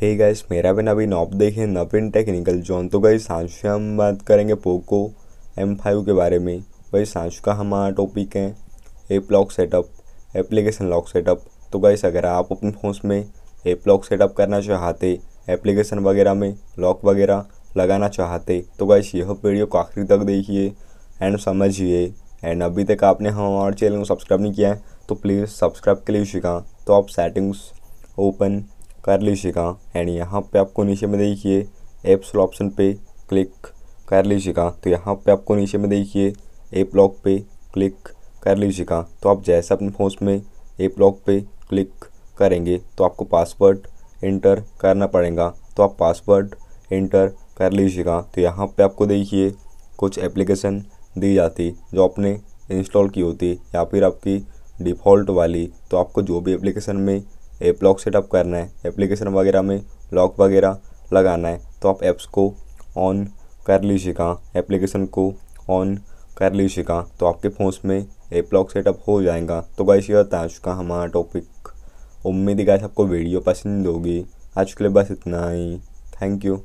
Hey guys मेरा भी नवीन आप देखें नवीन टेक्निकल जोन। तो गाइस आज से हम बात करेंगे पोको एम फाइव के बारे में। भाई आज का हमारा टॉपिक है app lock setup application lock setup तो गाइस अगर आप अपने फ़ोन में ऐप लॉक सेटअप करना चाहते एप्लीकेशन वगैरह में लॉक वगैरह लगाना चाहते तो गाइस यह वीडियो को आखिरी तक देखिए एंड समझिए। एंड अभी तक आपने हमारे चैनल को सब्सक्राइब नहीं किया है तो प्लीज़ सब्सक्राइब के लिए लीजिएगा तो आप सेटिंग्स ओपन कर लीजिएगा। एंड यहाँ पे आपको नीचे में देखिए एप्स ऑप्शन पे क्लिक कर लीजिएगा। तो यहाँ पे आपको नीचे में देखिए एप लॉक पे क्लिक कर लीजिएगा। तो आप जैसे अपने फ़ोन में एप लॉक पे क्लिक करेंगे तो आपको पासवर्ड इंटर करना पड़ेगा। तो आप पासवर्ड इंटर कर लीजिएगा। तो यहाँ पे आपको देखिए, कुछ एप्लीकेशन दी जाती, जो आपने इंस्टॉल की होती, या फिर आपकी डिफ़ॉल्ट वाली। तो आपको जो भी एप्लीकेशन में ऐप लॉक सेटअप करना है एप्लीकेशन वगैरह में लॉक वगैरह लगाना है तो आप ऐप्स को ऑन कर लीजिएगा एप्लीकेशन को ऑन कर लीजिएगा तो आपके फ़ोन में ऐप लॉक सेटअप हो जाएगा। तो गाइस यह था आज का हमारा टॉपिक उम्मीद है गाइस आपको वीडियो पसंद होगी। आज के लिए बस इतना ही। Thank you